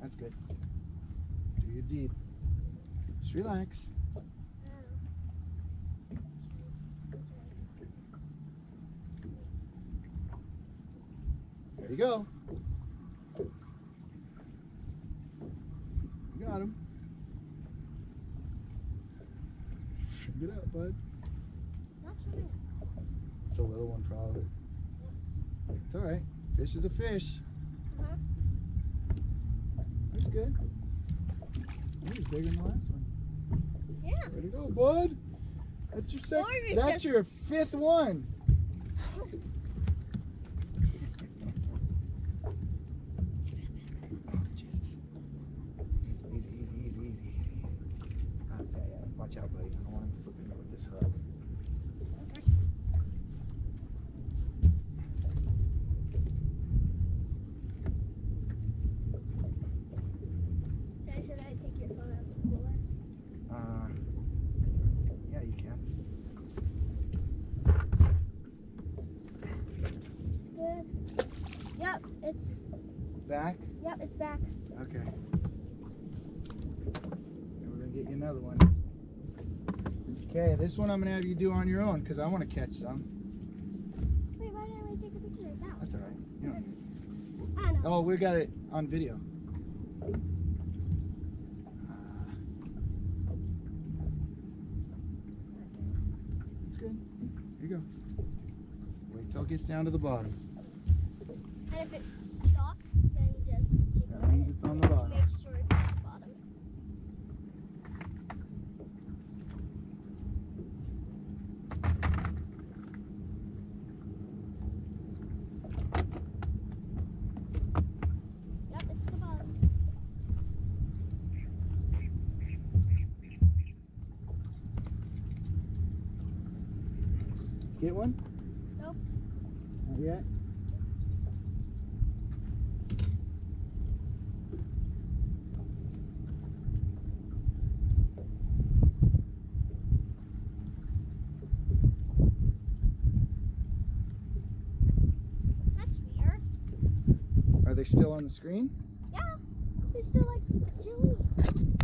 That's good. Do your deed. Just relax. There you go. You got him. Get up, bud. It's. It's a little one, probably. It's all right. Fish is a fish. That's good. That was bigger than the last one. Yeah. Way to go, bud. That's your second. Or That's just- your fifth one. Oh, Easy, easy, easy, easy, easy, easy. Ah, yeah, yeah. Watch out, buddy. I don't want him flipping me with this hook. Okay, should I take your phone out of the cooler? Uh, yeah, you can. Good. Yep, it's Back? yep, it's back. Okay. And we're gonna get you another one. Okay, this one I'm gonna have you do on your own because I want to catch some. Wait, why didn't we take a picture of that? one? That's all right. You don't know. Oh, we got it on video. It's good. Here you go. Wait till it gets down to the bottom. And if it stops, then just jiggle That means it. it's on the bottom. Make sure it's at the bottom. Yep, it's the bottom. Get one? Nope. Not yet? They still on the screen? Yeah, they still like chilling.